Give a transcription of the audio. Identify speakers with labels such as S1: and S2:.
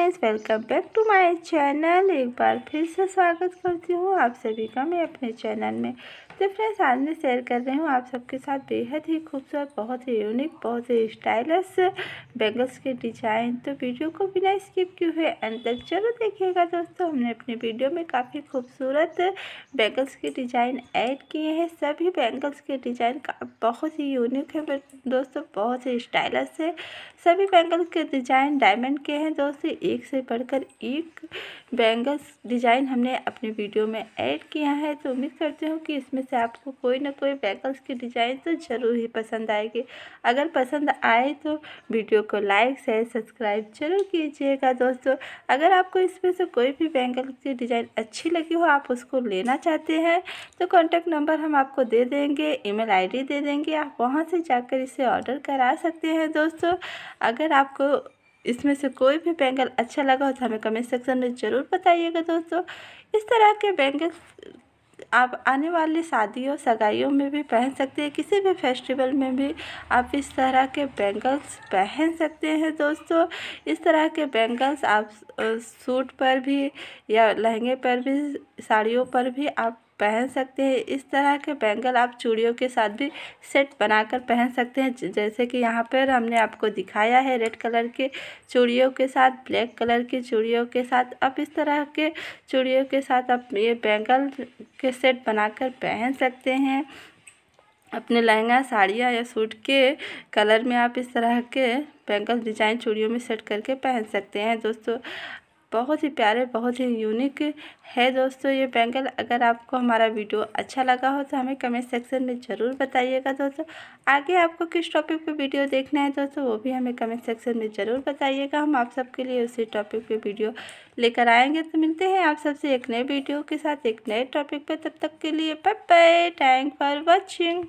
S1: Welcome back to my channel एक बार फिर से स्वागत करती हूँ आप सभी का मैं अपने चैनल में। तो फ्रेंड्स आज मैं शेयर कर रही हूँ आप सबके साथ बेहद ही खूबसूरत, बहुत ही यूनिक बहुत ही स्टाइलिश बैंगल्स के डिज़ाइन तो वीडियो को बिना स्किप किए हुए एंड तक ज़रूर देखिएगा दोस्तों। हमने अपने वीडियो में काफ़ी खूबसूरत बैंगल्स के डिज़ाइन ऐड किए हैं। सभी बैंगल्स के डिज़ाइन का बहुत ही यूनिक है दोस्तों, बहुत ही स्टाइलिश है। सभी बैंगल्स के डिज़ाइन डायमंड के हैं दोस्तों। एक से बढ़कर एक बैंगल्स डिज़ाइन हमने अपने वीडियो में ऐड किया है। तो उम्मीद करते हूँ कि इसमें से आपको कोई ना कोई बैंगल्स की डिज़ाइन तो ज़रूर ही पसंद आएगी। अगर पसंद आए तो वीडियो को लाइक, शेयर, सब्सक्राइब ज़रूर कीजिएगा दोस्तों। अगर आपको इसमें से कोई भी बैंगल की डिज़ाइन अच्छी लगी हो, आप उसको लेना चाहते हैं तो कॉन्टैक्ट नंबर हम आपको दे देंगे, ईमेल आईडी दे देंगे। आप वहाँ से जाकर इसे ऑर्डर करा सकते हैं दोस्तों। अगर आपको इसमें से कोई भी बैंगल अच्छा लगा हो तो हमें कमेंट सेक्शन में ज़रूर बताइएगा दोस्तों। इस तरह के बैंगल्स आप आने वाली शादियों, सगाइयों में भी पहन सकते हैं, किसी भी फेस्टिवल में भी आप इस तरह के बैंगल्स पहन सकते हैं दोस्तों। इस तरह के बैंगल्स आप सूट पर भी या लहंगे पर भी, साड़ियों पर भी आप पहन सकते हैं। इस तरह के बैंगल आप चूड़ियों के साथ भी सेट बनाकर पहन सकते हैं। जैसे कि यहाँ पर हमने आपको दिखाया है रेड कलर के चूड़ियों के साथ, ब्लैक कलर की चूड़ियों के साथ। आप इस तरह के चूड़ियों के साथ आप ये बैंगल के सेट बनाकर पहन सकते हैं। अपने लहंगा, साड़ियाँ या सूट के कलर में आप इस तरह के बैंगल डिज़ाइन चूड़ियों में सेट करके पहन सकते हैं। दोस्तों बहुत ही प्यारे, बहुत ही यूनिक है दोस्तों ये बैंगल अगर आपको हमारा वीडियो अच्छा लगा हो तो हमें कमेंट सेक्शन में ज़रूर बताइएगा दोस्तों। आगे आपको किस टॉपिक पे वीडियो देखना है दोस्तों, वो भी हमें कमेंट सेक्शन में ज़रूर बताइएगा। हम आप सबके लिए उसी टॉपिक पे वीडियो लेकर आएँगे। तो मिलते हैं आप सबसे एक नए वीडियो के साथ, एक नए टॉपिक पर तब तक के लिए bye bye thank for watching